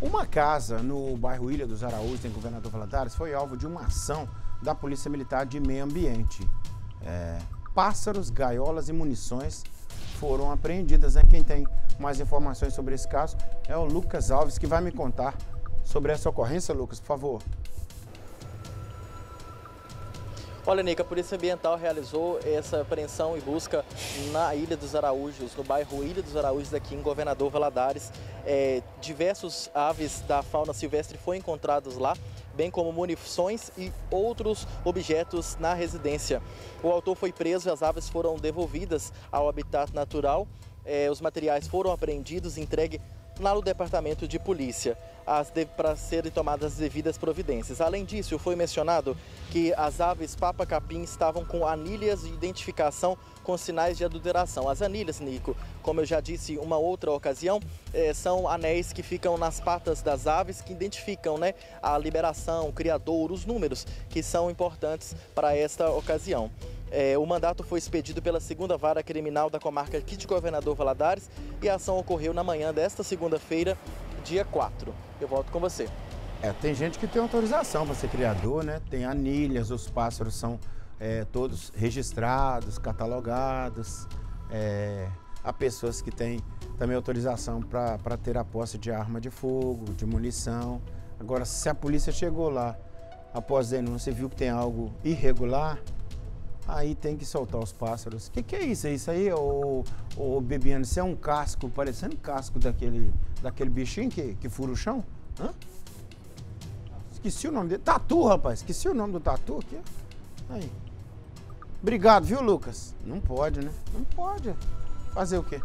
Uma casa no bairro Ilha dos Araújos, em Governador Valadares, foi alvo de uma ação da Polícia Militar de Meio Ambiente. É, pássaros, gaiolas e munições foram apreendidas. Né? Quem tem mais informações sobre esse caso é o Lucas Alves, que vai me contar sobre essa ocorrência. Lucas, por favor. Olha, Nica, a Polícia Ambiental realizou essa apreensão e busca na Ilha dos Araújos, no bairro Ilha dos Araújos, aqui em Governador Valadares. É, diversos aves da fauna silvestre foram encontrados lá, bem como munições e outros objetos na residência. O autor foi preso e as aves foram devolvidas ao habitat natural. É, os materiais foram apreendidos e entregues lá no Departamento de Polícia para serem tomadas as devidas providências. Além disso, foi mencionado que as aves papa-capim estavam com anilhas de identificação com sinais de adulteração. As anilhas, Nico, como eu já disse uma outra ocasião, eh, são anéis que ficam nas patas das aves que identificam né, a liberação, o criador, os números que são importantes para esta ocasião. É, o mandato foi expedido pela segunda vara criminal da comarca aqui de Governador Valadares e a ação ocorreu na manhã desta segunda-feira, dia 4. Eu volto com você. É, tem gente que tem autorização para ser criador, né? Tem anilhas, os pássaros são é, todos registrados, catalogados. É, há pessoas que têm também autorização para ter a posse de arma de fogo, de munição. Agora, se a polícia chegou lá após denúncia e viu que tem algo irregular, aí tem que soltar os pássaros. O que, que, é isso? É isso aí, ô, ô Bebiano? Isso é um casco, parecendo casco daquele, daquele bichinho que, que fura o chão? Hã? Esqueci o nome dele. Tatu, rapaz. Esqueci o nome do tatu aqui. Aí. Obrigado, viu, Lucas? Não pode, né? Não pode. Fazer o quê?